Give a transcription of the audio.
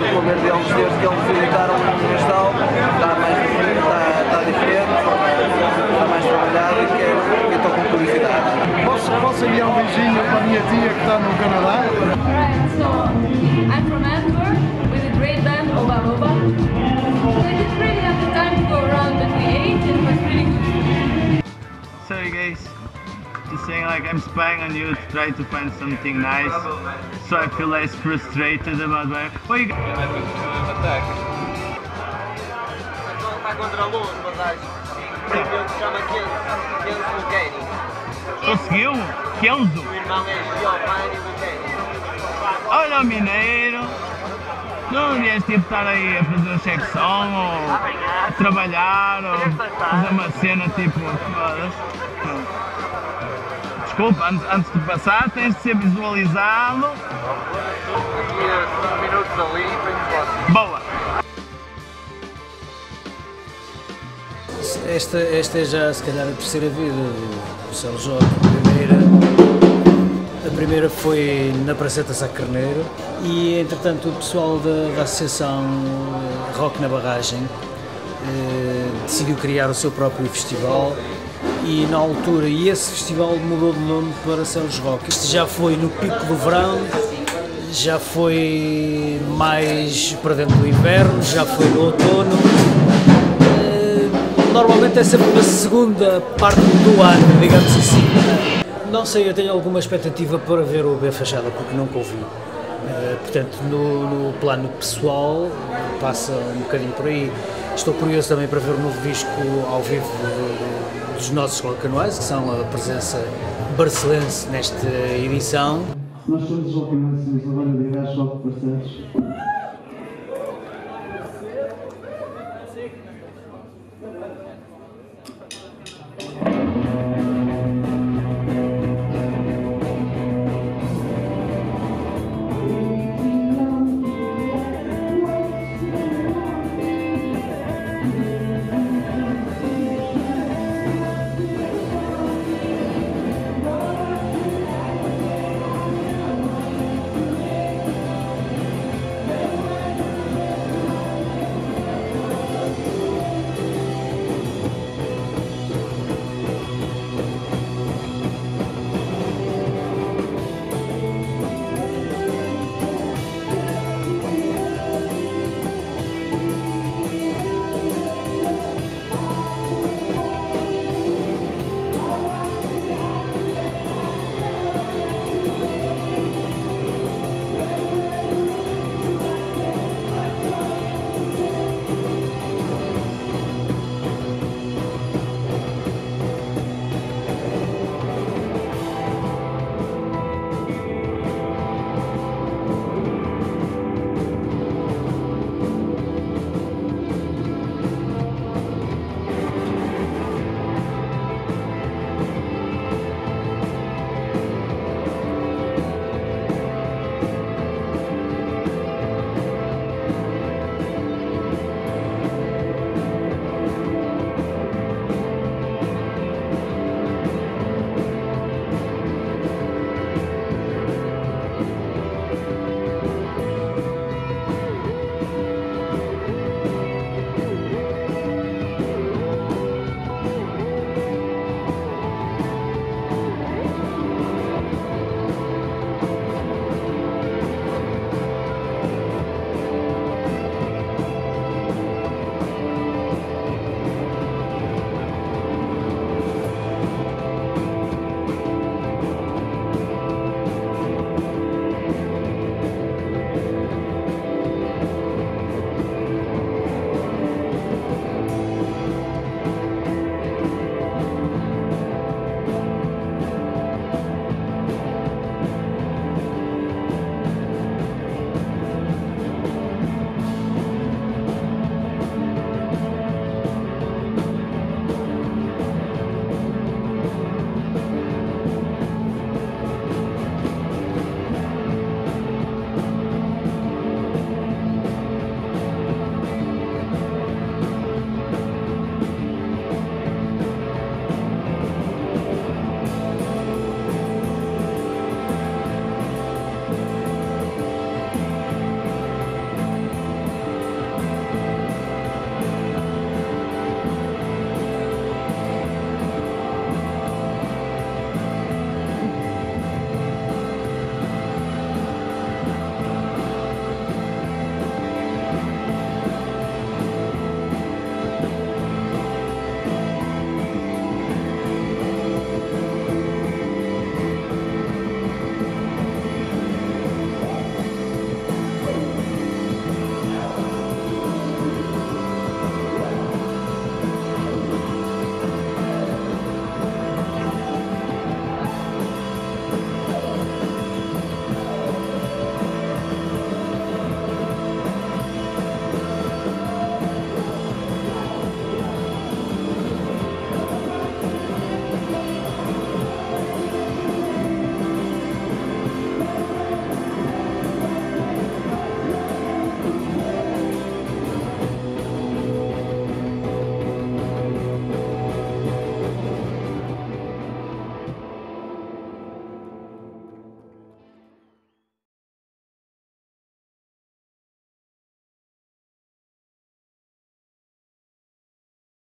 Né? primeiro por ser o clube deles desde que eles visitaram o Cristal, está mais está, está diferente, está mais trabalhado e que eu estou com curiosidade. Posso, posso enviar um beijinho para a minha tia que está no Canadá? I'm spying on you to try to find something nice, so I feel less frustrated about my. What you? Bulgari. Conseguiu? Kenzo? O irmão é. Olha o mineiro. Não devias tipo estar aí a fazer um check som ou a trabalhar ou fazer uma cena tipo. Desculpa, antes, antes de passar tens de ser visualizado. Aqui a 5 minutos ali, Boa! Esta, esta é já se calhar a terceira vida do Céu Jorge. A primeira, a primeira foi na Praceta Sá Carneiro e entretanto o pessoal da, da Associação eh, Rock na Barragem eh, decidiu criar o seu próprio festival e na altura e esse festival mudou de nome para Céus Rock. Este já foi no pico do verão, já foi mais para dentro do inverno, já foi no outono. Eh, Normalmente é sempre na segunda parte do ano, digamos assim. Não sei, eu tenho alguma expectativa para ver o B Fachada, porque nunca ouvi. Eh, Portanto, no, no plano pessoal, passa um bocadinho por aí. Estou curioso também para ver o novo disco ao vivo do- dos nossos rock'n'roys, que são a presença barcelense nesta edição. Nós somos os Rock'n'Roll, somos a banda de rock parceiros.